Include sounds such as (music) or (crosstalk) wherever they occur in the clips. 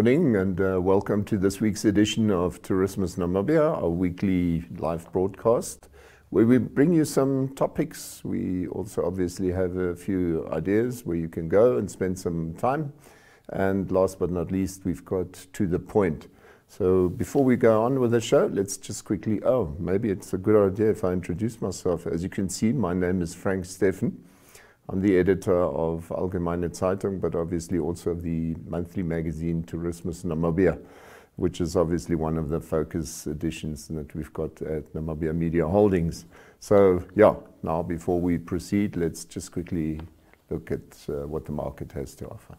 morning and uh, welcome to this week's edition of Tourismus Namibia, our weekly live broadcast, where we bring you some topics. We also obviously have a few ideas where you can go and spend some time. And last but not least, we've got to the point. So before we go on with the show, let's just quickly, oh, maybe it's a good idea if I introduce myself. As you can see, my name is Frank Steffen. I'm the editor of Allgemeine Zeitung, but obviously also the monthly magazine Tourismus Namibia, which is obviously one of the focus editions that we've got at Namibia Media Holdings. So yeah, now before we proceed, let's just quickly look at uh, what the market has to offer.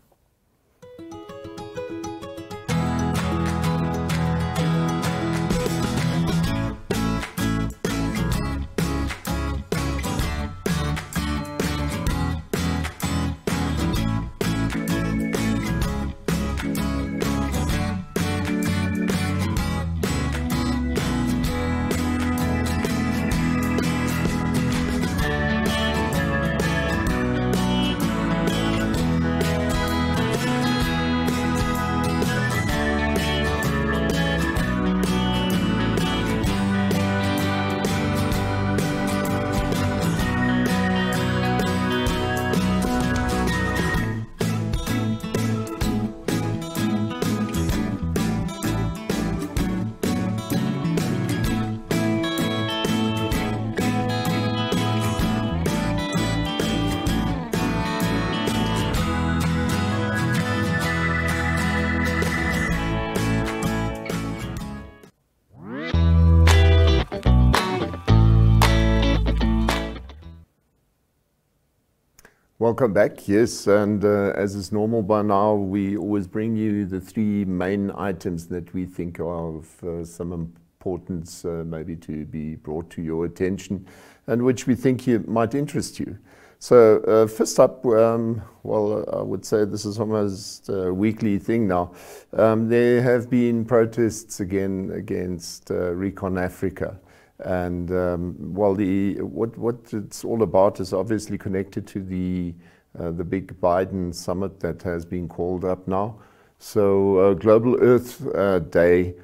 Welcome back. Yes, and uh, as is normal by now, we always bring you the three main items that we think are of uh, some importance, uh, maybe to be brought to your attention, and which we think you, might interest you. So uh, first up, um, well, I would say this is almost a weekly thing now. Um, there have been protests again against uh, Recon Africa. And um, well, the what what it's all about is obviously connected to the uh, the big Biden summit that has been called up now. So uh, Global Earth uh, Day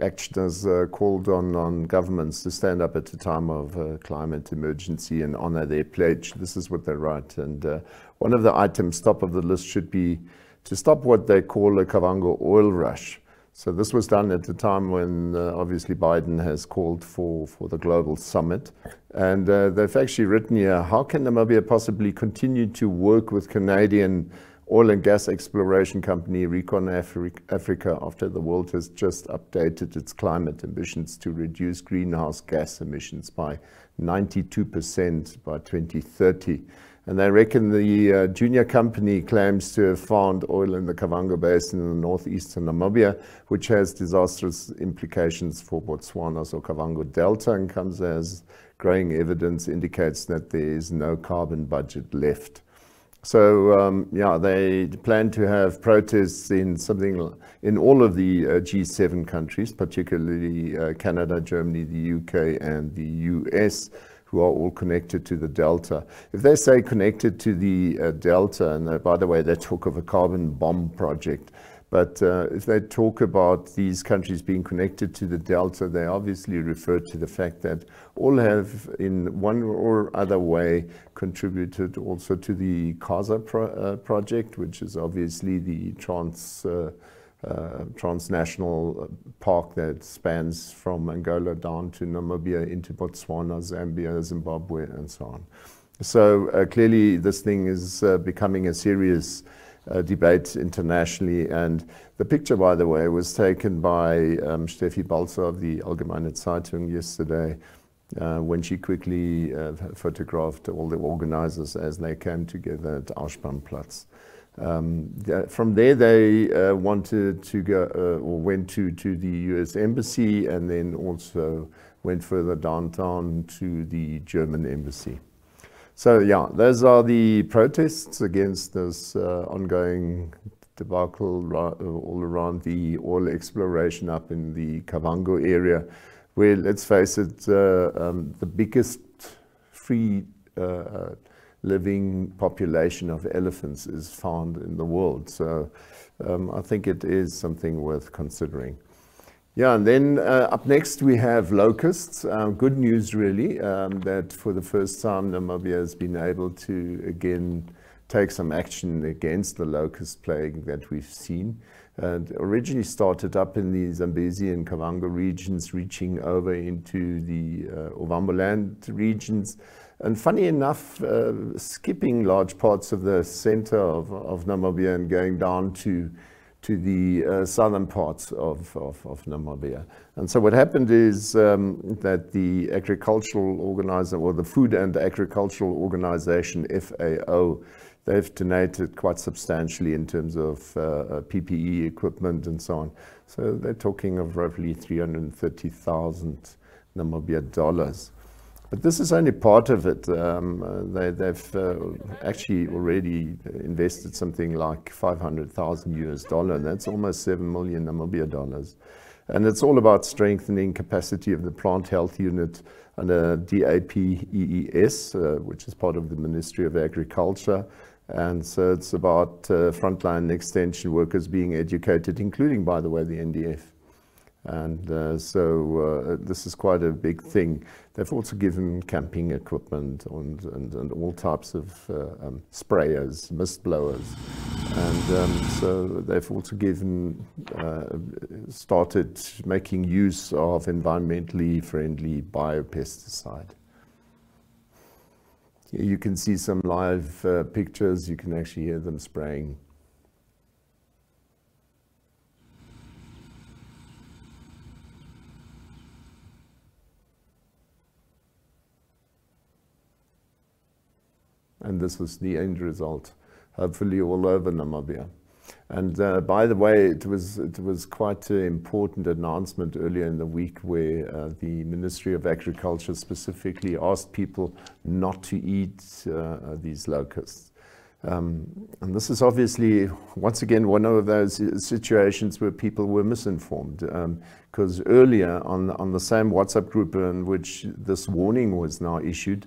action has uh, called on on governments to stand up at a time of uh, climate emergency and honor their pledge. This is what they write. And uh, one of the items top of the list should be to stop what they call a Kavango oil rush. So this was done at a time when uh, obviously Biden has called for, for the global summit. And uh, they've actually written here, how can Namibia possibly continue to work with Canadian oil and gas exploration company Recon Afri Africa after the world has just updated its climate ambitions to reduce greenhouse gas emissions by 92% by 2030. And they reckon the uh, junior company claims to have found oil in the Kavango Basin in the northeastern Namibia, which has disastrous implications for Botswana's or Kavango Delta and comes as growing evidence indicates that there is no carbon budget left. So um, yeah, they plan to have protests in something in all of the uh, G7 countries, particularly uh, Canada, Germany, the UK, and the US who are all connected to the delta. If they say connected to the uh, delta, and uh, by the way, they talk of a carbon bomb project, but uh, if they talk about these countries being connected to the delta, they obviously refer to the fact that all have, in one or other way, contributed also to the CASA pro uh, project, which is obviously the trans uh, uh, transnational park that spans from Angola down to Namibia into Botswana, Zambia, Zimbabwe, and so on. So uh, clearly, this thing is uh, becoming a serious uh, debate internationally. And the picture, by the way, was taken by um, Steffi Balzer of the Allgemeine Zeitung yesterday. Uh, when she quickly uh, photographed all the organizers as they came together at Ausspannplatz. Um, from there, they uh, wanted to go uh, or went to, to the US Embassy and then also went further downtown to the German Embassy. So, yeah, those are the protests against this uh, ongoing debacle all around the oil exploration up in the Kavango area, where, let's face it, uh, um, the biggest free uh, living population of elephants is found in the world. So um, I think it is something worth considering. Yeah, and then uh, up next we have locusts. Um, good news, really, um, that for the first time Namibia has been able to again take some action against the locust plague that we've seen. And originally started up in the Zambezi and Kavango regions, reaching over into the uh, Ovamboland regions. And funny enough, uh, skipping large parts of the center of, of Namibia and going down to to the uh, southern parts of, of, of, Namibia. And so what happened is um, that the agricultural organizer, or the Food and Agricultural Organization, FAO, they've donated quite substantially in terms of uh, uh PPE equipment and so on. So they're talking of roughly 330,000 Namibia dollars. But this is only part of it. Um, uh, they, have uh, actually already invested something like 500,000 US dollar. That's almost 7 million Namibia dollars. And it's all about strengthening capacity of the plant health unit under DAPEES, uh, which is part of the Ministry of Agriculture. And so it's about uh, frontline extension workers being educated, including, by the way, the NDF. And uh, so uh, this is quite a big thing. They've also given camping equipment and, and, and all types of uh, um, sprayers, mist blowers. And um, so they've also given, uh, started making use of environmentally friendly biopesticide. You can see some live uh, pictures. You can actually hear them spraying and this was the end result, hopefully all over Namibia. And uh, by the way, it was, it was quite an important announcement earlier in the week where uh, the Ministry of Agriculture specifically asked people not to eat uh, these locusts. Um, and this is obviously, once again, one of those situations where people were misinformed. Because um, earlier on, on the same WhatsApp group in which this warning was now issued,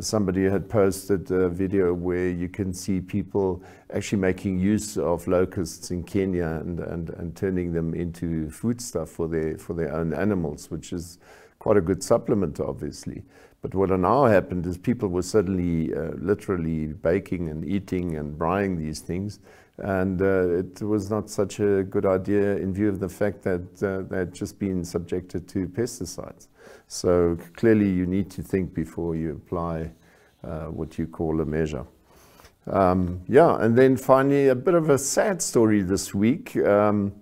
somebody had posted a video where you can see people actually making use of locusts in Kenya and, and, and turning them into foodstuff for their, for their own animals, which is quite a good supplement, obviously. But what now happened is people were suddenly uh, literally baking and eating and brying these things. And uh, it was not such a good idea in view of the fact that uh, they had just been subjected to pesticides. So clearly you need to think before you apply uh, what you call a measure. Um, yeah, and then finally a bit of a sad story this week. Um,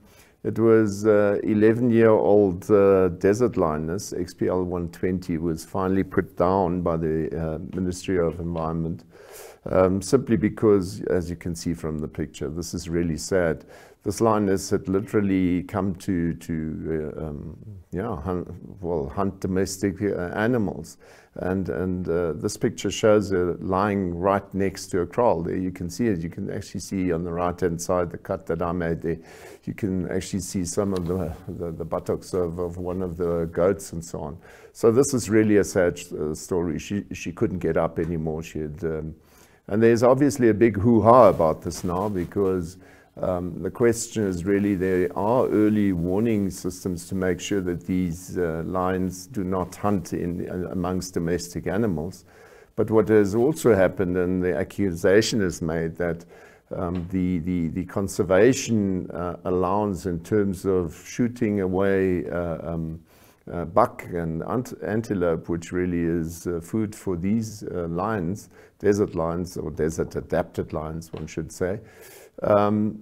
it was 11-year-old uh, uh, desert lioness, XPL 120, was finally put down by the uh, Ministry of Environment, um, simply because, as you can see from the picture, this is really sad this lioness had literally come to, to uh, um, yeah, hunt, well, hunt domestic uh, animals. And, and uh, this picture shows her lying right next to a kraal. There you can see it. You can actually see on the right-hand side, the cut that I made there, you can actually see some of the, the, the buttocks of, of one of the goats and so on. So this is really a sad uh, story. She, she couldn't get up anymore. She had, um, and there's obviously a big hoo-ha about this now because um, the question is really there are early warning systems to make sure that these uh, lions do not hunt in, uh, amongst domestic animals. But what has also happened, and the accusation is made that um, the, the, the, conservation uh, allowance in terms of shooting away uh, um, uh, buck and ant antelope, which really is uh, food for these lions, desert lions or desert adapted lions, one should say, um,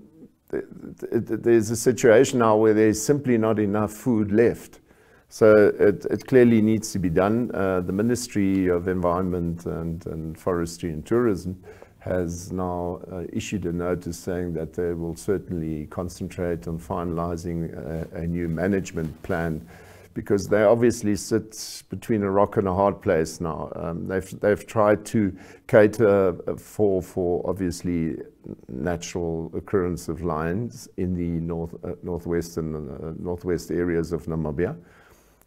there's a situation now where there's simply not enough food left. So it, it clearly needs to be done. Uh, the Ministry of Environment and, and, Forestry and Tourism has now uh, issued a notice saying that they will certainly concentrate on finalizing a, a new management plan because they obviously sit between a rock and a hard place now. Um, they've, they've tried to cater for, for obviously natural occurrence of lions in the north, uh, northwestern, uh, northwest areas of Namibia.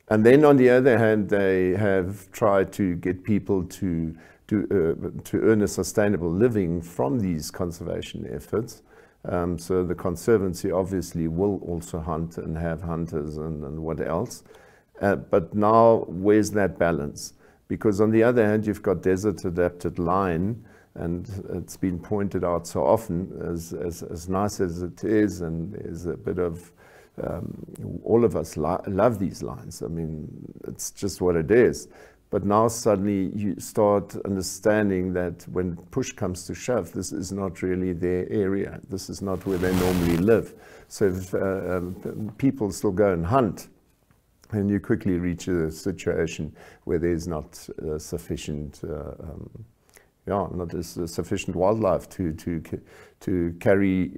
And then on the other hand, they have tried to get people to to, uh, to earn a sustainable living from these conservation efforts. Um, so the Conservancy obviously will also hunt and have hunters and, and what else. Uh, but now, where's that balance? Because on the other hand, you've got desert adapted line, and it's been pointed out so often, as, as, as nice as it is, and there's a bit of um, all of us lo love these lines. I mean, it's just what it is. But now suddenly you start understanding that when push comes to shove, this is not really their area. This is not where they normally live. So if uh, um, people still go and hunt, and you quickly reach a situation where there's not uh, sufficient, uh, um, yeah, not as, uh, sufficient wildlife to to to carry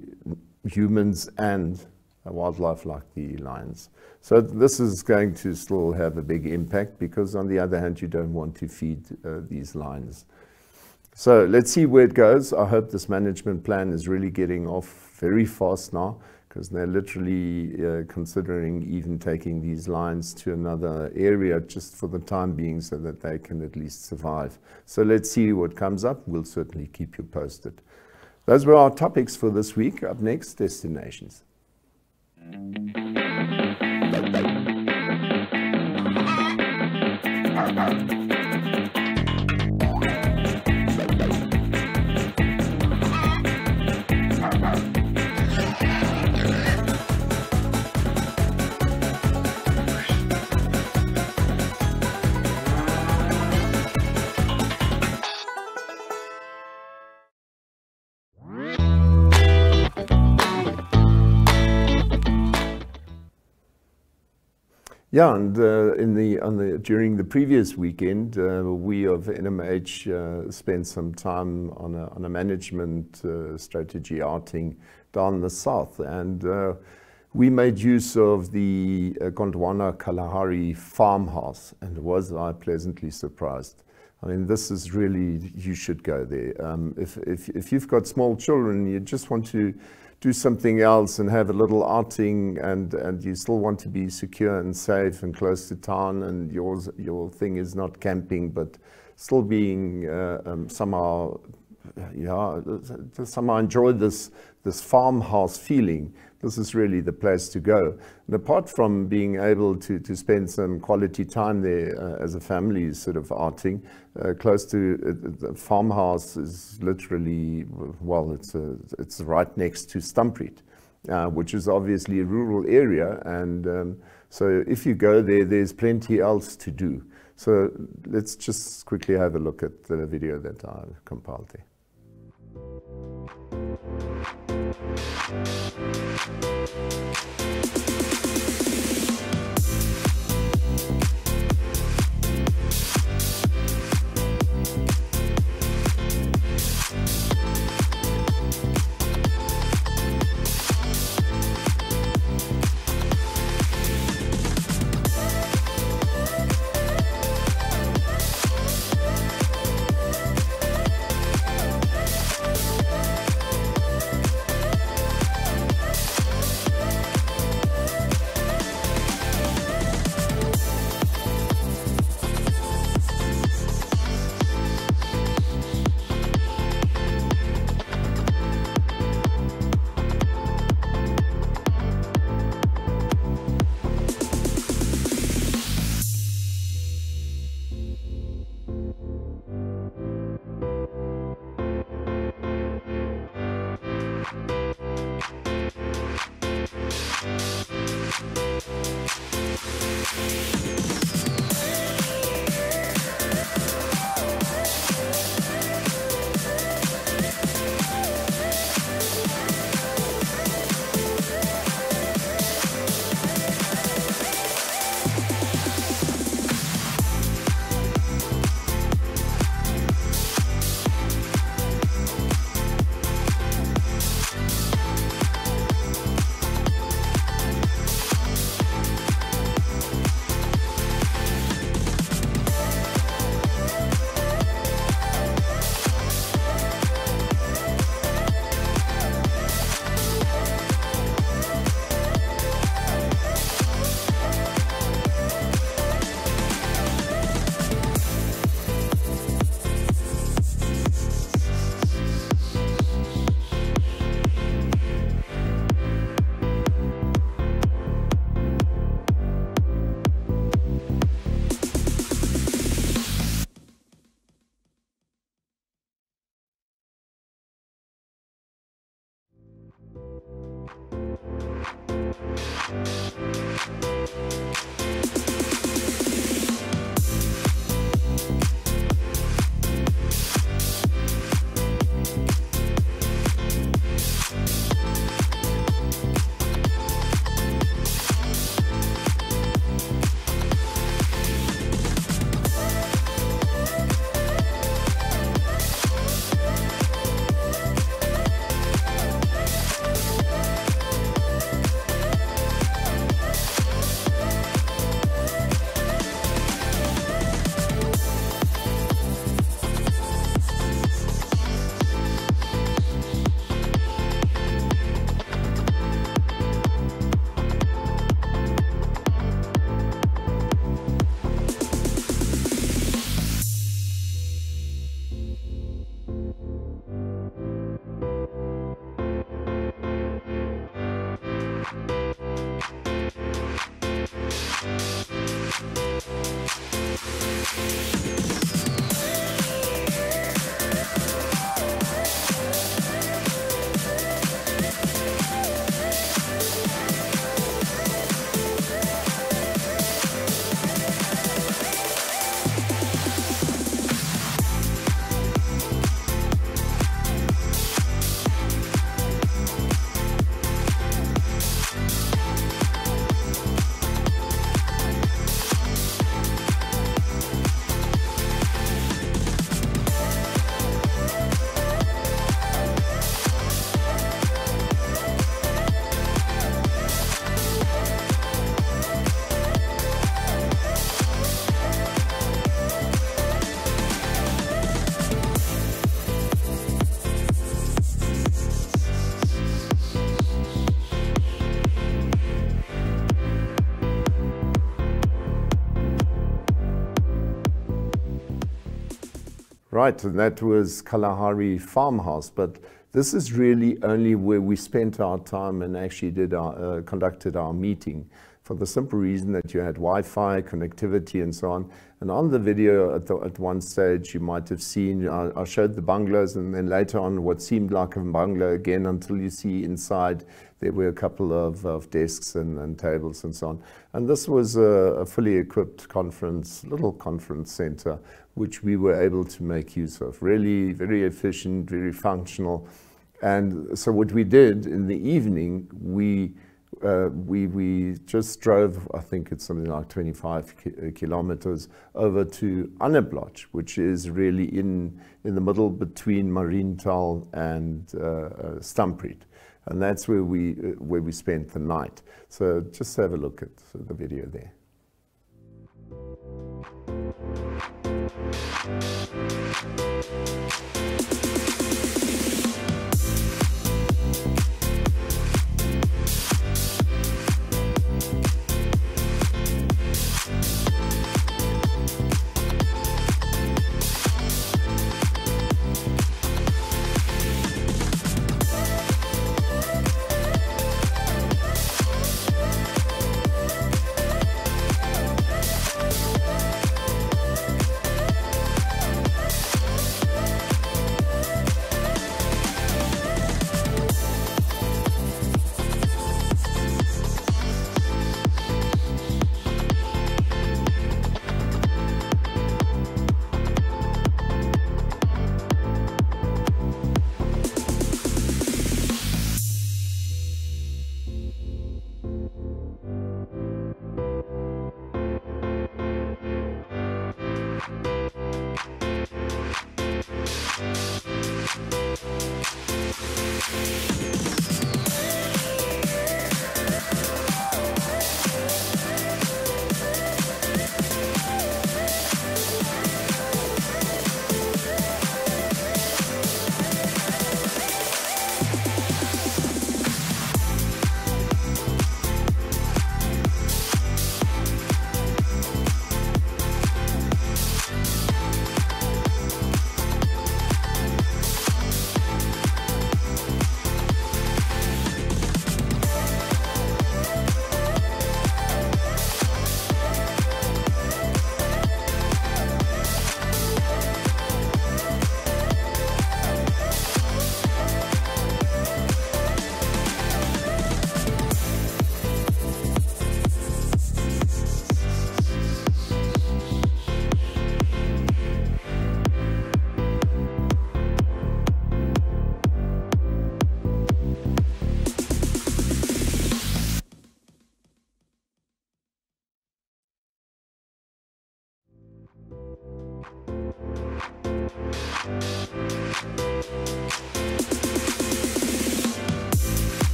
humans and wildlife like the lions. So this is going to still have a big impact because on the other hand, you don't want to feed uh, these lions. So let's see where it goes. I hope this management plan is really getting off very fast now because they're literally uh, considering even taking these lines to another area just for the time being so that they can at least survive. So let's see what comes up. We'll certainly keep you posted. Those were our topics for this week. Up next, destinations. (laughs) Yeah, and uh, in the, on the, during the previous weekend, uh, we of NMH uh, spent some time on a, on a management uh, strategy outing down the south. And uh, we made use of the uh, Gondwana Kalahari farmhouse, and was I pleasantly surprised. I mean, this is really, you should go there. Um, if, if, if you've got small children, you just want to do something else and have a little outing and, and you still want to be secure and safe and close to town and yours, your thing is not camping but still being uh, um, somehow yeah, somehow enjoy this, this farmhouse feeling this is really the place to go. And apart from being able to, to spend some quality time there uh, as a family sort of outing, uh, close to uh, the farmhouse is literally, well, it's, a, it's right next to Stumpriet, uh, which is obviously a rural area. And um, so if you go there, there's plenty else to do. So let's just quickly have a look at the video that I compiled there. Right, and that was Kalahari Farmhouse, but this is really only where we spent our time and actually did our, uh, conducted our meeting for the simple reason that you had Wi-Fi, connectivity and so on. And on the video at, the, at one stage you might have seen, I, I, showed the bungalows and then later on what seemed like a bungalow again until you see inside there were a couple of, of desks and, and, tables and so on. And this was a, a fully equipped conference, little conference center, which we were able to make use of. Really very efficient, very functional. And so what we did in the evening, we uh, we, we just drove, I think it's something like 25 ki uh, kilometers over to Anneblotch, which is really in, in the middle between Marienthal and uh, uh. And that's where we, uh, where we spent the night. So just have a look at the video there.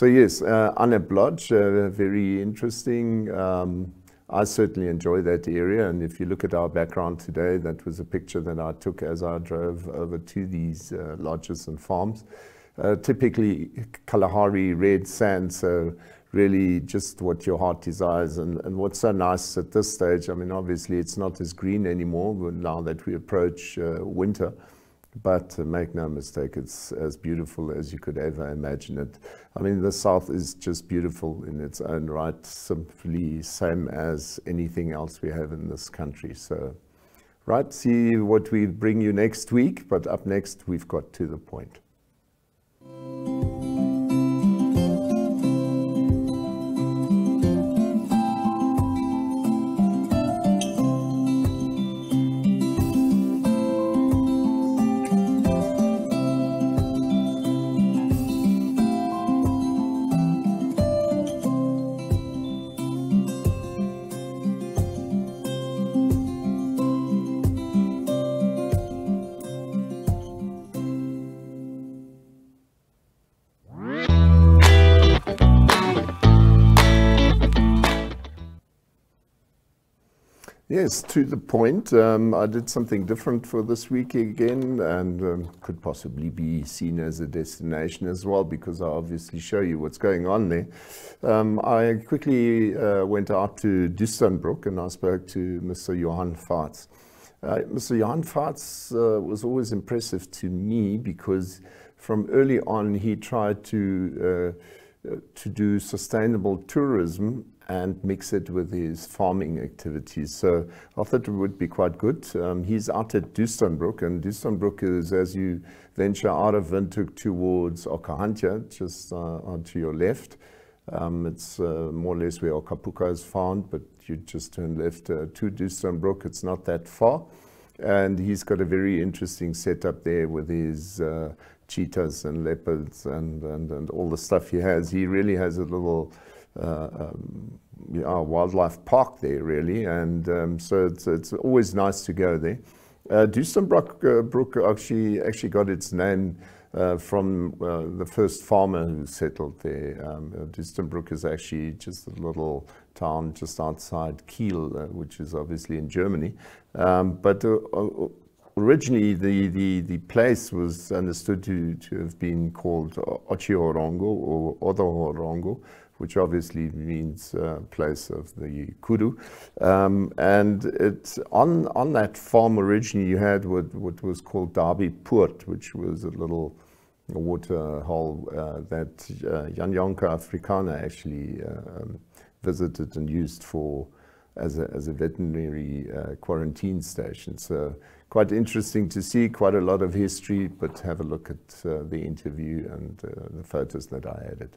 So yes, uh, Annep Lodge, uh, very interesting. Um, I certainly enjoy that area. And if you look at our background today, that was a picture that I took as I drove over to these uh, lodges and farms. Uh, typically Kalahari red sand, so really just what your heart desires. And, and what's so nice at this stage, I mean, obviously it's not as green anymore now that we approach uh, winter. But uh, make no mistake, it's as beautiful as you could ever imagine it. I mean, the South is just beautiful in its own right, simply same as anything else we have in this country. So, right, see what we bring you next week, but up next, we've got to the point. Yes, to the point. Um, I did something different for this week again and um, could possibly be seen as a destination as well because I obviously show you what's going on there. Um, I quickly uh, went out to Duisternsbroek and I spoke to Mr. Johan Farts. Uh, Mr. Johan Farts uh, was always impressive to me because from early on he tried to uh, uh, to do sustainable tourism and mix it with his farming activities. So I thought it would be quite good. Um, he's out at Duistenbroek, and Duistenbroek is as you venture out of Windhoek towards Okahandja, just uh, onto your left. Um, it's uh, more or less where Okapuka is found, but you just turn left uh, to Duistenbroek. It's not that far. And he's got a very interesting setup there with his uh, cheetahs and leopards and, and, and all the stuff he has. He really has a little um, yeah, wildlife park there, really. And um, so it's, it's always nice to go there. Uh, uh, Brook actually, actually got its name uh, from uh, the first farmer who settled there. Um, uh, Duistenbroek is actually just a little town just outside Kiel, uh, which is obviously in Germany. Um, but uh, uh, originally, the, the, the place was understood to, to have been called Ochiorongo or Odohorongo, which obviously means uh, place of the kudu. Um, and it's on, on that farm originally you had what, what was called Derby Poort, which was a little water hole uh, that uh, Jan Jonker Afrikaner actually uh, um, visited and used for as a, as a veterinary uh, quarantine station. So quite interesting to see, quite a lot of history, but have a look at uh, the interview and the photos that I added.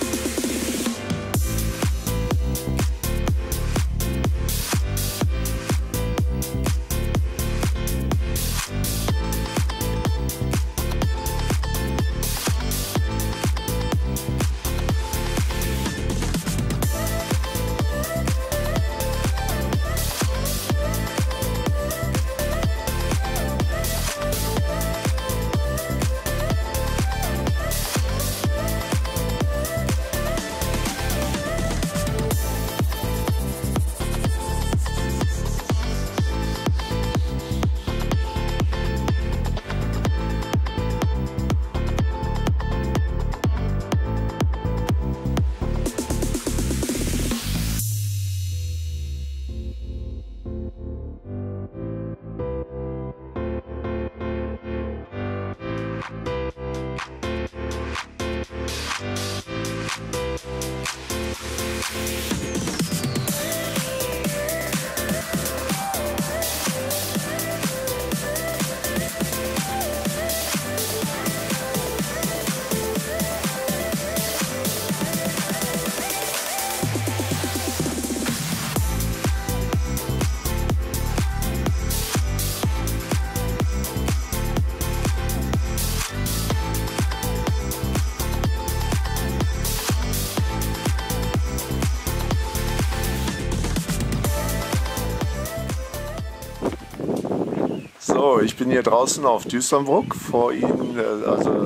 So, ich bin hier draußen auf Düsternbruck. Vor Ihnen, äh, also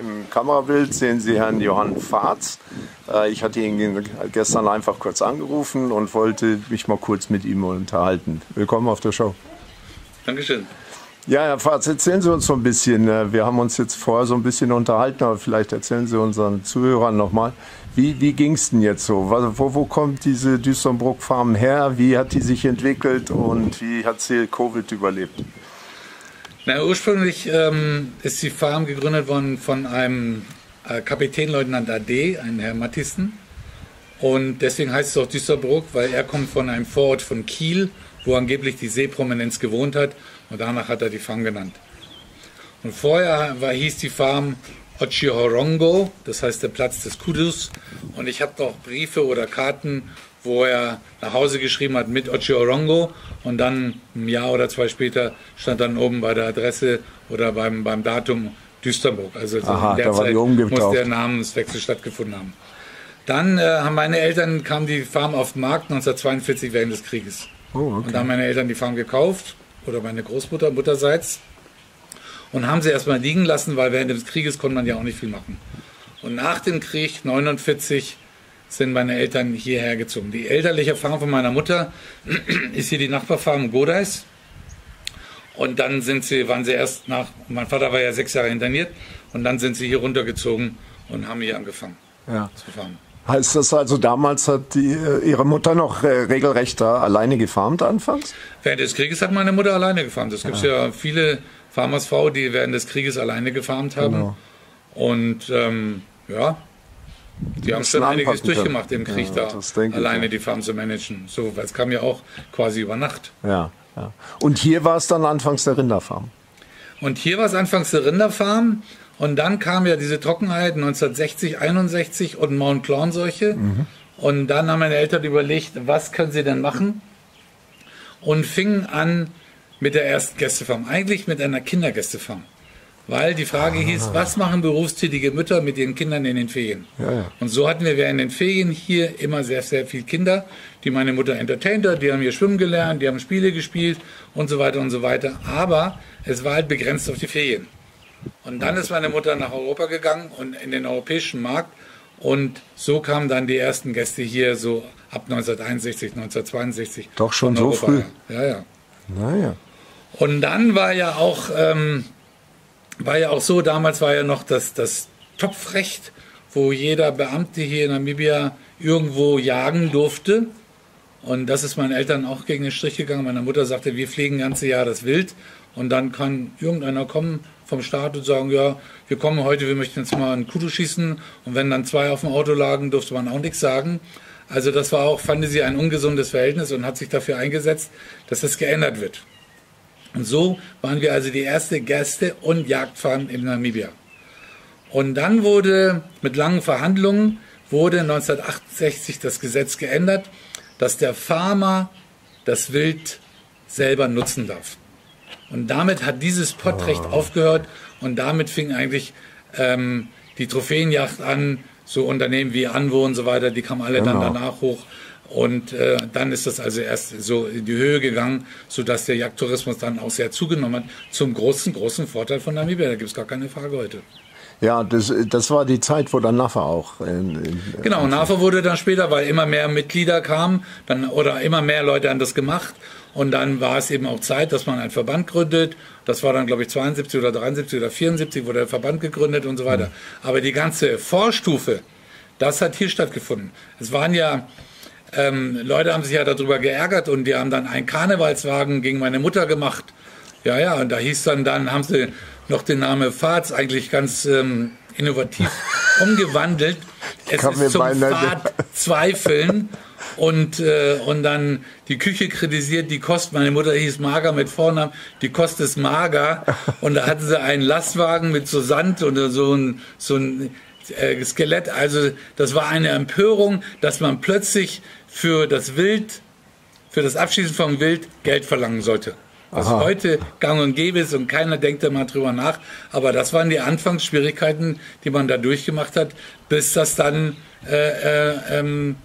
im Kamerabild, sehen Sie Herrn Johann Fahrz. Äh, ich hatte ihn gestern einfach kurz angerufen und wollte mich mal kurz mit ihm unterhalten. Willkommen auf der Show. Dankeschön. Ja, Herr Fahrz, erzählen Sie uns so ein bisschen. Äh, wir haben uns jetzt vorher so ein bisschen unterhalten, aber vielleicht erzählen Sie unseren Zuhörern nochmal. Wie, wie ging es denn jetzt so? Wo, wo kommt diese Düsternbruck Farm her? Wie hat die sich entwickelt und wie hat sie Covid überlebt? Na, ursprünglich ähm, ist die Farm gegründet worden von einem äh, Kapitänleutnant AD, einem Herr Mattissen. Und deswegen heißt es auch Düsterbrook, weil er kommt von einem Vorort von Kiel, wo angeblich die Seeprominenz gewohnt hat. Und danach hat er die Farm genannt. Und vorher war, hieß die Farm Ochihorongo, das heißt der Platz des Kudus. Und ich habe noch Briefe oder Karten, wo er nach Hause geschrieben hat mit Ochihorongo und dann ein Jahr oder zwei später stand dann oben bei der Adresse oder beim, beim Datum Düsterburg. Also Aha, in der da Zeit muss der Namenswechsel stattgefunden haben. Dann äh, haben meine Eltern, kam die Farm auf den Markt 1942 während des Krieges. Oh, okay. Und da haben meine Eltern die Farm gekauft, oder meine Großmutter mutterseits, und haben sie erstmal liegen lassen, weil während des Krieges konnte man ja auch nicht viel machen. Und nach dem Krieg 49 sind meine Eltern hierher gezogen. Die elterliche Farm von meiner Mutter (clears throat) ist hier die Nachbarfarm Godeis. Und dann sind sie, waren sie erst nach, mein Vater war ja sechs Jahre interniert, und dann sind sie hier runtergezogen und haben hier angefangen ja. zu fahren. Heißt das also, damals hat die, äh, Ihre Mutter noch äh, regelrecht da alleine gefarmt anfangs? Während des Krieges hat meine Mutter alleine gefarmt. Es gibt ja. ja viele Farmersfrau, die während des Krieges alleine gefarmt haben. Genau. Und ähm, ja, die haben müssen schon einiges können. durchgemacht im Krieg Ja, da, alleine ja. die Farm zu managen. So, weil es kam ja auch quasi über Nacht. Ja, ja. Und hier war es dann anfangs der Rinderfarm. Und hier war es anfangs eine Rinderfarm und dann kam ja diese Trockenheit 1960, 61 und Mount Clown-Seuche. Und dann haben meine Eltern überlegt, was können sie denn machen? Und fingen an mit der ersten Gästefarm, eigentlich mit einer Kindergästefarm. Weil die Frage hieß, was machen berufstätige Mütter mit ihren Kindern in den Ferien? Ja, ja. Und so hatten wir in den Ferien hier immer sehr, sehr viele Kinder, die meine Mutter entertaint hat, die haben hier schwimmen gelernt, die haben Spiele gespielt und so weiter und so weiter. Aber es war halt begrenzt auf die Ferien. Und dann ist meine Mutter nach Europa gegangen und in den europäischen Markt. Und so kamen dann die ersten Gäste hier so ab 1961, 1962. Doch schon so früh? Ja, ja. Naja. Und dann war ja auch, ähm, war ja auch so, damals war ja noch das, das Topfrecht, wo jeder Beamte hier in Namibia irgendwo jagen durfte. Und das ist meinen Eltern auch gegen den Strich gegangen. Meine Mutter sagte, wir pflegen ganze Jahr das Wild. Und dann kann irgendeiner kommen vom Staat und sagen, ja, wir kommen heute, wir möchten jetzt mal einen Kudu schießen. Und wenn dann zwei auf dem Auto lagen, durfte man auch nichts sagen. Also das war auch, fand sie ein ungesundes Verhältnis und hat sich dafür eingesetzt, dass das geändert wird. Und so waren wir also die erste Gäste- und Jagdfarm in Namibia. Und dann wurde mit langen Verhandlungen wurde 1968 das Gesetz geändert, dass der Farmer das Wild selber nutzen darf. Und damit hat dieses Pottrecht aufgehört und damit fing eigentlich ähm, die Trophäenjacht an. So Unternehmen wie Anwo und so weiter, die kamen alle dann Genau. danach hoch. Und äh, dann ist das also erst so in die Höhe gegangen, sodass der Jagdtourismus dann auch sehr zugenommen hat. Zum großen, großen Vorteil von Namibia. Da gibt es gar keine Frage heute. Ja, das, das war die Zeit, wo dann Naffa auch. In, in, Genau, NAFO wurde dann später, weil immer mehr Mitglieder kamen dann, oder immer mehr Leute haben das gemacht. Und dann war es eben auch Zeit, dass man einen Verband gründet. Das war dann, glaube ich, 72 oder 73 oder 74 wurde der Verband gegründet und so weiter. Aber die ganze Vorstufe, das hat hier stattgefunden. Es waren ja, ähm, Leute haben sich ja darüber geärgert und die haben dann einen Karnevalswagen gegen meine Mutter gemacht. Ja, ja, und da hieß dann, dann haben sie noch den Namen Fahrt eigentlich ganz ähm, innovativ (laughs) umgewandelt. Es ist zum beinahe- Fahrt zweifeln und, äh, und dann die Küche kritisiert, die Kost, meine Mutter hieß Mager mit Vornamen, die Kost ist mager und da hatten sie einen Lastwagen mit so Sand und so ein, so ein äh, Skelett, also das war eine Empörung, dass man plötzlich für das Wild, für das Abschießen vom Wild Geld verlangen sollte. Was Aha. heute gang und gäbe ist und keiner denkt da mal drüber nach. Aber das waren die Anfangsschwierigkeiten, die man da durchgemacht hat, bis das dann äh, äh, ähm,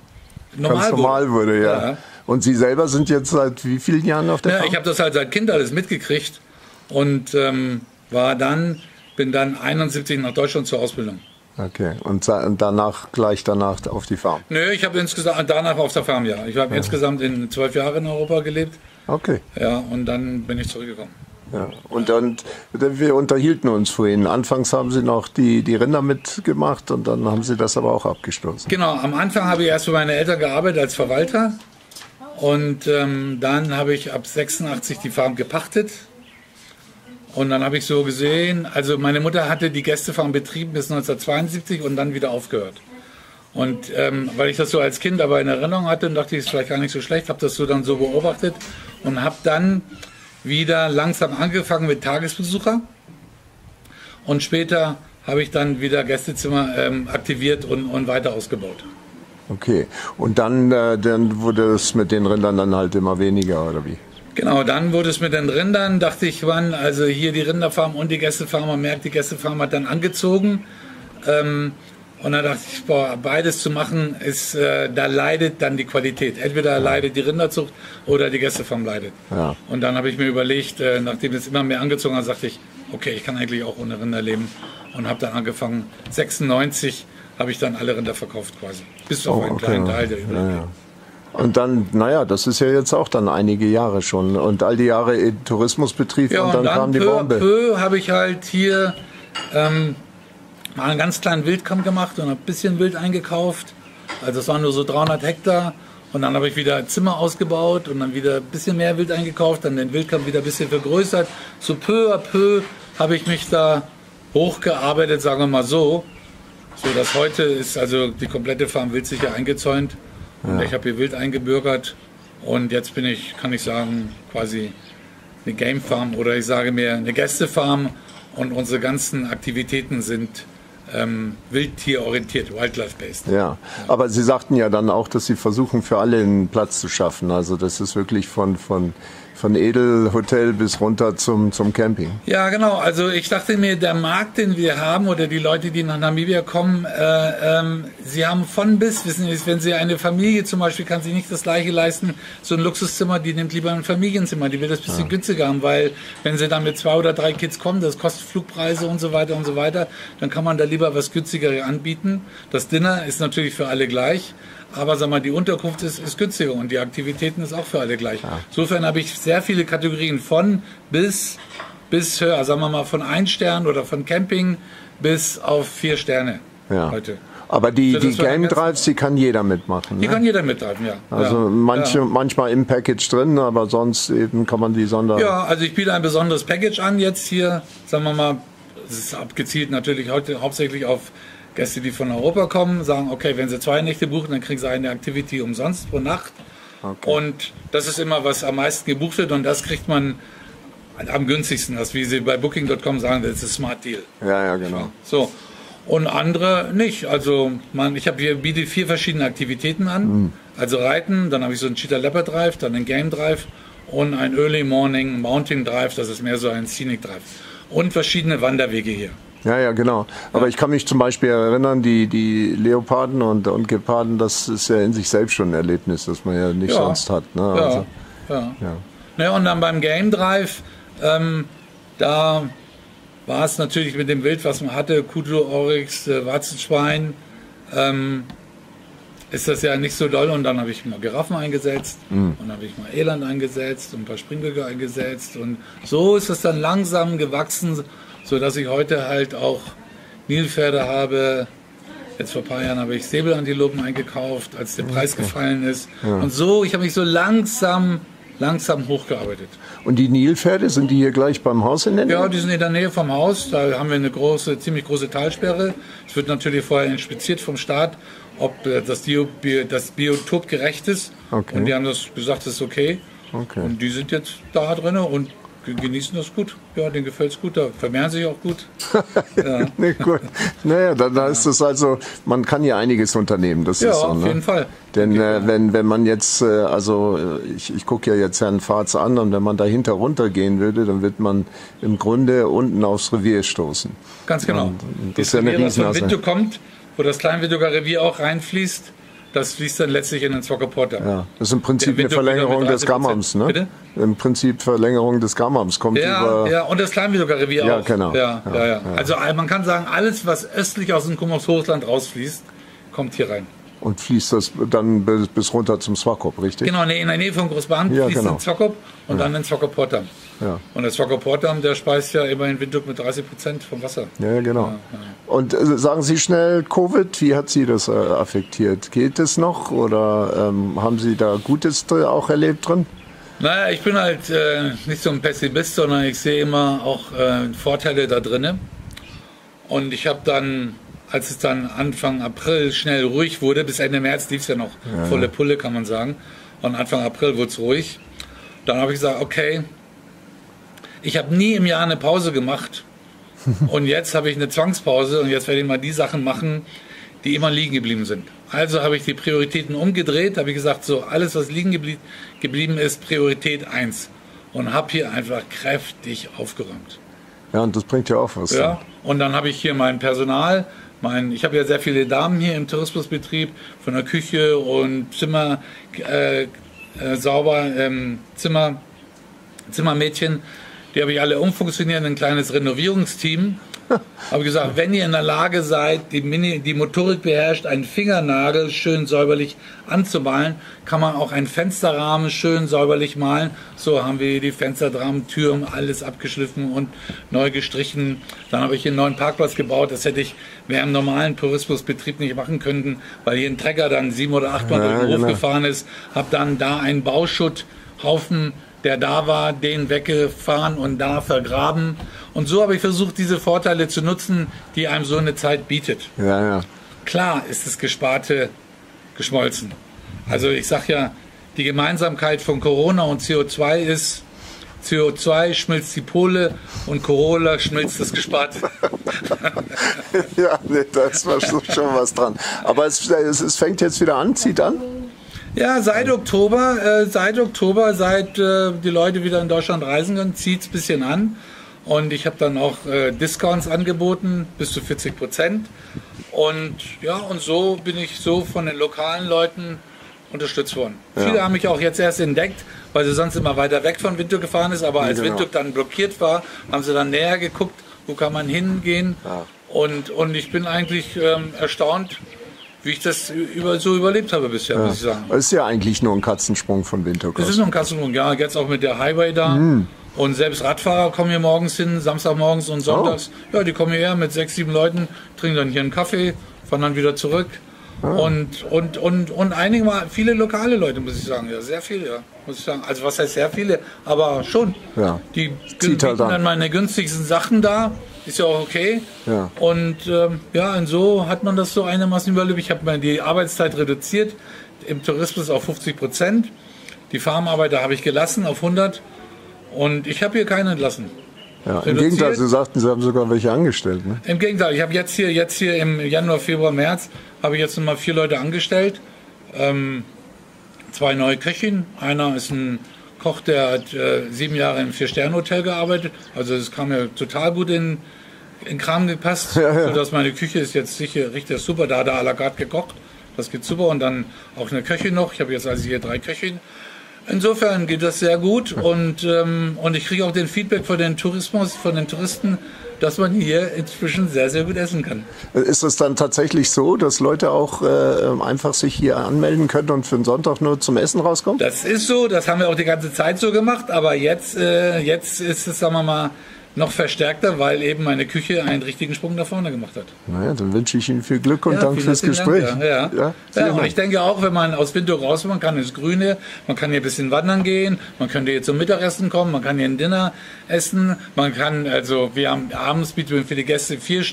normal, ganz normal wurde, ja. Ja. Und Sie selber sind jetzt seit wie vielen Jahren auf der Ja, Farm? ich habe das halt seit Kind alles mitgekriegt und ähm, war dann, bin dann 71 nach Deutschland zur Ausbildung. Okay, und, danach, gleich danach auf die Farm. Nö, ich habe insgesamt danach auf der Farm, ja. Ich habe insgesamt in zwölf Jahren in Europa gelebt. Okay. Ja, und dann bin ich zurückgekommen. Ja. Und dann, wir unterhielten uns vorhin. Anfangs haben Sie noch die, die Rinder mitgemacht und dann haben Sie das aber auch abgestoßen. Genau, am Anfang habe ich erst für meine Eltern gearbeitet als Verwalter. Und ähm, dann habe ich ab 86 die Farm gepachtet. Und dann habe ich so gesehen, also meine Mutter hatte die Gästefarm betrieben bis 1972 und dann wieder aufgehört. Und ähm, weil ich das so als Kind aber in Erinnerung hatte, dachte ich, ist vielleicht gar nicht so schlecht, habe das so dann so beobachtet und habe dann wieder langsam angefangen mit Tagesbesucher. Und später habe ich dann wieder Gästezimmer ähm, aktiviert und, und weiter ausgebaut. Okay. Und dann, äh, dann wurde es mit den Rindern dann halt immer weniger, oder wie? Genau, dann wurde es mit den Rindern, dachte ich, wann, also hier die Rinderfarm und die Gästefarm, man merkt, die Gästefarm hat dann angezogen. Ähm, und dann dachte ich, boah, beides zu machen, ist, äh, da leidet dann die Qualität. Entweder leidet die Rinderzucht oder die Gästefarm leidet. Ja. Und dann habe ich mir überlegt, äh, nachdem es immer mehr angezogen hat, sagte ich, okay, ich kann eigentlich auch ohne Rinder leben. Und habe dann angefangen, 96 habe ich dann alle Rinder verkauft quasi. Bis auf einen kleinen Teil der übrigen. Oh, Ja, ja. Und dann, naja, das ist ja jetzt auch dann einige Jahre schon. Und all die Jahre in Tourismusbetrieb Ja, und dann, kam die peu Bombe. peu habe ich halt hier ähm, mal einen ganz kleinen Wildkamm gemacht und ein bisschen Wild eingekauft. Also es waren nur so 300 Hektar Und dann habe ich wieder Zimmer ausgebaut und dann wieder ein bisschen mehr Wild eingekauft, dann den Wildkampf wieder ein bisschen vergrößert. So peu à peu habe ich mich da hochgearbeitet, sagen wir mal so. So dass heute ist also die komplette Farm wildsicher eingezäunt. Und ja. ich habe hier Wild eingebürgert. Und jetzt bin ich, kann ich sagen, quasi eine Game Farm oder ich sage mir eine Gästefarm. Und unsere ganzen Aktivitäten sind ähm, wildtierorientiert, wildlife-based. Ja. ja, aber Sie sagten ja dann auch, dass Sie versuchen, für alle einen Platz zu schaffen. Also das ist wirklich von, von von Edelhotel bis runter zum, zum Camping. Ja, genau. Also ich dachte mir, der Markt, den wir haben oder die Leute, die nach Namibia kommen, äh, ähm, sie haben von bis, wissen Sie, wenn sie eine Familie zum Beispiel kann sich nicht das gleiche leisten, so ein Luxuszimmer, die nimmt lieber ein Familienzimmer, die will das ein bisschen ja. günstiger haben, weil wenn sie dann mit zwei oder drei Kids kommen, das kostet Flugpreise und so weiter und so weiter, dann kann man da lieber was günstigeres anbieten. Das Dinner ist natürlich für alle gleich. Aber sag mal, die Unterkunft ist, ist günstiger und die Aktivitäten ist auch für alle gleich. Ja. Insofern habe ich sehr viele Kategorien von bis bis höher, sagen wir mal von ein Stern oder von Camping bis auf vier Sterne ja. heute. Aber die, die Game Drives, die kann jeder mitmachen. Die ne? kann jeder mithalten, ja. Also ja. manche, ja. manchmal im Package drin, aber sonst eben kann man die Sonder. Ja, also ich biete ein besonderes Package an jetzt hier, sagen wir mal, es ist abgezielt natürlich heute hauptsächlich auf Gäste, die von Europa kommen, sagen, okay, wenn sie zwei Nächte buchen, dann kriegen sie eine Activity umsonst pro Nacht. Okay. Und das ist immer, was am meisten gebucht wird und das kriegt man am günstigsten. Das, wie sie bei Booking.com sagen, das ist ein Smart Deal. Ja, ja, genau. So. Und andere nicht. Also man, ich habe hier biete vier verschiedene Aktivitäten an. Mhm. Also Reiten, dann habe ich so einen Cheetah Leopard Drive, dann einen Game Drive und ein Early Morning Mountain Drive, das ist mehr so ein Scenic Drive. Und verschiedene Wanderwege hier. Ja, ja, genau. Aber ja. ich kann mich zum Beispiel erinnern, die, die Leoparden und, und Geparden, das ist ja in sich selbst schon ein Erlebnis, das man ja nicht ja. sonst hat. Ne? Ja. Also, ja. Ja. ja. Und dann beim Game Drive, ähm, da war es natürlich mit dem Wild, was man hatte, Kudu, Oryx, äh, Warzenschwein, ähm, ist das ja nicht so doll. Und dann habe ich mal Giraffen eingesetzt mhm. und dann habe ich mal Eland eingesetzt und ein paar Springböcke eingesetzt. Und so ist es dann langsam gewachsen so dass ich heute halt auch Nilpferde habe. Jetzt vor ein paar Jahren habe ich Säbelantilopen eingekauft, als der Preis gefallen ist. Ja. Und so, ich habe mich so langsam, langsam hochgearbeitet. Und die Nilpferde, sind die hier gleich beim Haus in der Nähe? Ja, die sind in der Nähe vom Haus. Da haben wir eine große, ziemlich große Talsperre. Es wird natürlich vorher inspiziert vom Staat, ob äh, das, das Biotop gerecht ist. Okay. Und die haben das gesagt, das ist okay. okay. Und die sind jetzt da drin und genießen das gut. Ja, denen gefällt es gut, da vermehren sich auch gut. (laughs) ja. nee, gut. Naja, da, da ist es also, man kann ja einiges unternehmen. Das ja, ist so, auf ne? jeden Fall. Denn äh, wenn, wenn man jetzt, äh, also äh, ich, ich gucke ja jetzt Herrn Fahrz an und wenn man dahinter runtergehen würde, dann wird man im Grunde unten aufs Revier stoßen. Ganz genau. Und, und das, das ist ja eine Revier, was von Winter kommt, wo das Kleinwinduger Revier auch reinfließt, das fließt dann letztlich in den Zwockerporter. Ja, das ist im Prinzip eine Verlängerung des Gammams, ne? Bitte? Im Prinzip Verlängerung des Gammams kommt ja, über. Ja, und das Kleinwiederer Revier ja, auch. Genau. Ja, ja, ja, ja. Also äh, man kann sagen, alles, was östlich aus dem Kummers Hochland rausfließt, kommt hier rein. Und fließt das dann bis, bis runter zum Swakop, richtig? Genau, in der Nähe von Großbahn ja, fließt genau. in Swakop und ja. dann in Swakop-Potsdam. Ja. Und der Swakop-Potsdam, der speist ja immerhin Windhoek mit 30 Prozent vom Wasser. Ja, genau. Und äh, sagen Sie schnell, Covid, wie hat Sie das äh, affektiert? Geht es noch oder ähm, haben Sie da Gutes auch erlebt drin? Naja, ich bin halt äh, nicht so ein Pessimist, sondern ich sehe immer auch äh, Vorteile da drin. Und ich habe dann als es dann Anfang April schnell ruhig wurde, bis Ende März lief es ja noch ja. volle Pulle, kann man sagen. Und Anfang April wurde es ruhig. Dann habe ich gesagt, okay, ich habe nie im Jahr eine Pause gemacht. (laughs) Und jetzt habe ich eine Zwangspause und jetzt werde ich mal die Sachen machen, die immer liegen geblieben sind. Also habe ich die Prioritäten umgedreht, habe ich gesagt, so alles, was liegen geblieben ist, Priorität 1. Und habe hier einfach kräftig aufgeräumt. Ja, und das bringt ja auch was. Ja, und dann habe ich hier mein Personal, mein, ich habe ja sehr viele Damen hier im Tourismusbetrieb, von der Küche und Zimmer, äh, äh, sauber, ähm, Zimmer, Zimmermädchen. Die habe ich alle umfunktioniert in ein kleines Renovierungsteam. Habe gesagt, wenn ihr in der Lage seid, die, Mini, die Motorik beherrscht, einen Fingernagel schön säuberlich anzumalen, kann man auch einen Fensterrahmen schön säuberlich malen. So haben wir die Fensterrahmen, Türen, alles abgeschliffen und neu gestrichen. Dann habe ich hier einen neuen Parkplatz gebaut. Das hätte ich während im normalen Tourismusbetrieb nicht machen können, weil hier ein Trecker dann sieben oder acht Mal ja, durch den genau. Hof gefahren ist. Habe dann da einen Bauschutt-Haufen der da war, den weggefahren und da vergraben. Und so habe ich versucht, diese Vorteile zu nutzen, die einem so eine Zeit bietet. Ja, ja. Klar ist das Gesparte geschmolzen. Also ich sage ja, die Gemeinsamkeit von Corona und CO2 ist, CO2 schmilzt die Pole und Corona schmilzt das Gesparte. (laughs) ja, nee, da ist schon was dran. Aber es, es, es fängt jetzt wieder an, zieht an. Ja, seit Oktober, äh, seit Oktober, seit äh, die Leute wieder in Deutschland reisen können, zieht es ein bisschen an. Und ich habe dann auch äh, Discounts angeboten, bis zu 40 Prozent. Und ja, und so bin ich so von den lokalen Leuten unterstützt worden. Ja. Viele haben mich auch jetzt erst entdeckt, weil sie sonst immer weiter weg von Windhoek gefahren ist. Aber als genau. Windhoek dann blockiert war, haben sie dann näher geguckt, wo kann man hingehen. Ja. Und, und ich bin eigentlich ähm, erstaunt, wie ich das über, so überlebt habe bisher, ja. muss ich sagen. Es ist ja eigentlich nur ein Katzensprung von Windhoek. Es ist nur ein Katzensprung, ja. Jetzt auch mit der Highway da. Mhm. Und selbst Radfahrer kommen hier morgens hin, Samstagmorgens und sonntags. Oh. Ja, die kommen hierher mit sechs, sieben Leuten, trinken dann hier einen Kaffee, fahren dann wieder zurück. Ah. Und, und, und, und einige mal, viele lokale Leute, muss ich sagen. Ja, sehr viele, ja, muss ich sagen. Also, was heißt sehr viele? Aber schon. Ja. Die bieten halt dann meine günstigsten Sachen da ist ja auch okay. Ja. Und ähm, ja, und so hat man das so einigermaßen überlebt. Ich habe die Arbeitszeit reduziert, im Tourismus auf 50 Prozent. Die Farmarbeiter habe ich gelassen auf 100 und ich habe hier keinen entlassen. Ja, Im Gegenteil, Sie sagten, Sie haben sogar welche angestellt. Ne? Im Gegenteil, ich habe jetzt hier, jetzt hier im Januar, Februar, März, habe ich jetzt nochmal vier Leute angestellt. Ähm, zwei neue Köchinnen. Einer ist ein Koch, der hat äh, sieben Jahre im Vier-Sterne-Hotel gearbeitet. Also das kam ja total gut in, in Kram gepasst, ja, ja. sodass meine Küche ist jetzt sicher richtig super. Da hat er à la carte gekocht. Das geht super. Und dann auch eine Köchin noch. Ich habe jetzt also hier drei Köchinnen. Insofern geht das sehr gut und, ähm, und ich kriege auch den Feedback von den Tourismus, von den Touristen, dass man hier inzwischen sehr, sehr gut essen kann. Ist es dann tatsächlich so, dass Leute auch äh, einfach sich hier anmelden können und für den Sonntag nur zum Essen rauskommen? Das ist so, das haben wir auch die ganze Zeit so gemacht, aber jetzt, äh, jetzt ist es, sagen wir mal, noch verstärkter, weil eben meine Küche einen richtigen Sprung nach vorne gemacht hat. Naja, dann wünsche ich Ihnen viel Glück und ja, Dank fürs Gespräch. Dank, ja. Ja. ja, und ich denke auch, wenn man aus Windhoek raus man kann ins Grüne, man kann hier ein bisschen wandern gehen, man könnte hier zum Mittagessen kommen, man kann hier ein Dinner essen, man kann, also wir haben abends bieten wir für die Gäste vier,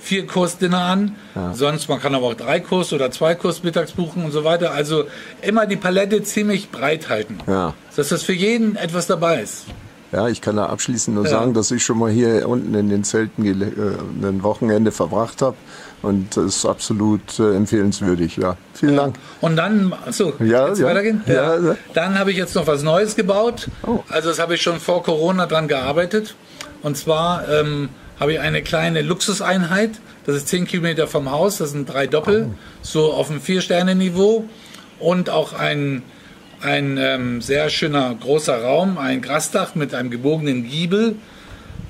vier Kurs Dinner an, sonst man kann aber auch drei Kurs oder zwei Kurs mittags buchen und so weiter. Also immer die Palette ziemlich breit halten, dass das für jeden etwas dabei ist. Ja, ich kann da abschließend nur ja. sagen, dass ich schon mal hier unten in den Zelten äh, ein Wochenende verbracht habe. Und das ist absolut äh, empfehlenswürdig, ja. Vielen ja. Dank. Und dann, achso, ja, jetzt ja. weitergehen? Ja. ja. Dann habe ich jetzt noch was Neues gebaut. Oh. Also das habe ich schon vor Corona dran gearbeitet. Und zwar ähm, habe ich eine kleine Luxuseinheit. Das ist 10 Kilometer vom Haus. Das sind drei Doppel, oh. so auf dem Vier-Sterne-Niveau. Und auch ein ein ähm, sehr schöner großer Raum, ein Grasdach mit einem gebogenen Giebel.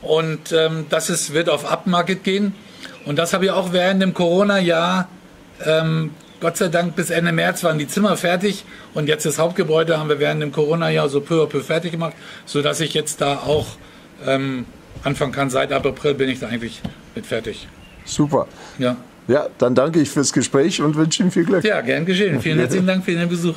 Und ähm, das ist, wird auf Upmarket gehen. Und das habe ich auch während dem Corona-Jahr, ähm, Gott sei Dank bis Ende März waren die Zimmer fertig. Und jetzt das Hauptgebäude haben wir während dem Corona-Jahr so peu à peu fertig gemacht, sodass ich jetzt da auch ähm, anfangen kann. Seit April bin ich da eigentlich mit fertig. Super. Ja. Ja, dann danke ich fürs Gespräch und wünsche Ihnen viel Glück. Ja, gern geschehen. Vielen (laughs) herzlichen Dank für Ihren Besuch.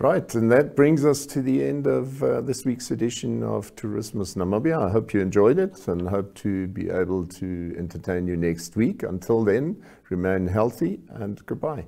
Right, and that brings us to the end of uh, this week's edition of Tourismus Namibia. I hope you enjoyed it and hope to be able to entertain you next week. Until then, remain healthy and goodbye.